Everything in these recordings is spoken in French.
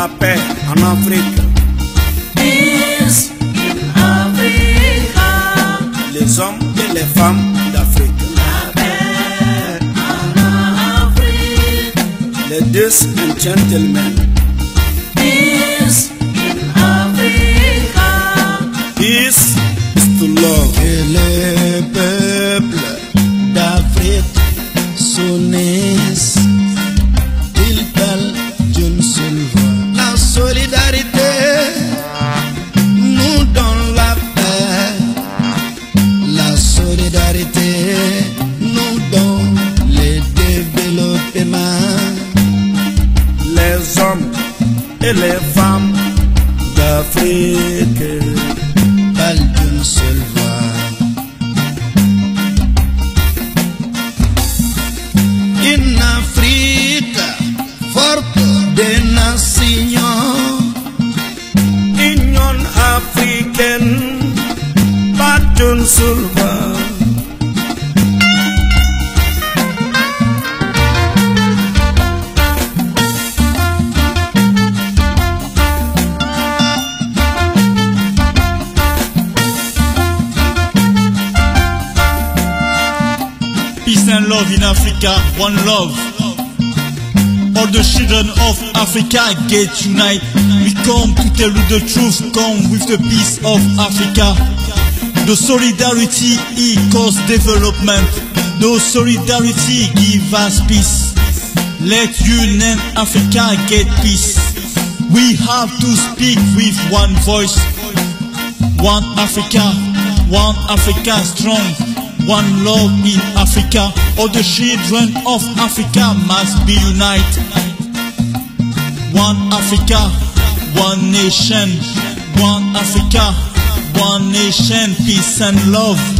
la paix en Afrique. Peace in Africa. Les hommes et les femmes d'Afrique. La paix en Afrique. Ladies and gentlemen, Peace in Africa. peace is to love. Nous donne le développement. Les hommes et les femmes d'Afrique. parle d'une seule voix. Une Afrique forte des nations, Union africaine, pas d'une seule voix. Love in Africa, one love. All the children of Africa get unite. We come to tell you the truth, come with the peace of Africa. The solidarity equals development. The solidarity give us peace. Let UN Africa get peace. We have to speak with one voice. One Africa, one Africa strong, one love in Africa. All the children of Africa must be united. One Africa, one nation, one Africa, one nation, peace and love.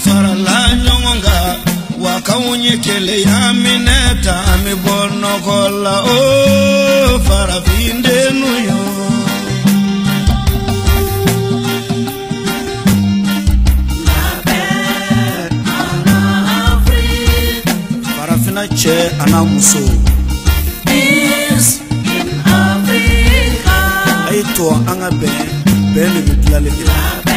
n'anw farala ɲɔgɔn kan wa k'anw ye keleya minɛ ta an bɛ bɔ nɔgɔ la o farafin dennu yo. Farafina cɛ a n'a muso. A ye to an ka bɛn bɛn de bɛ dilanli kɛ. Africa.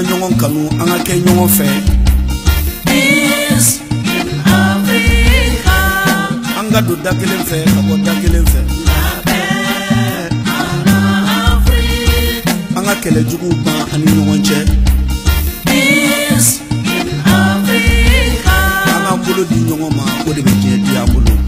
Ka ɲɔgɔn kanu an ka kɛ ɲɔgɔn fɛ. Peace in Africa. An ka don da kelen fɛ ka bɔ da kelen fɛ. Africa. An ka kɛlɛ juguw ban an ni ɲɔgɔn cɛ. Peace in Africa. An k'an bolo di ɲɔgɔn ma o de bɛ diɲɛ di.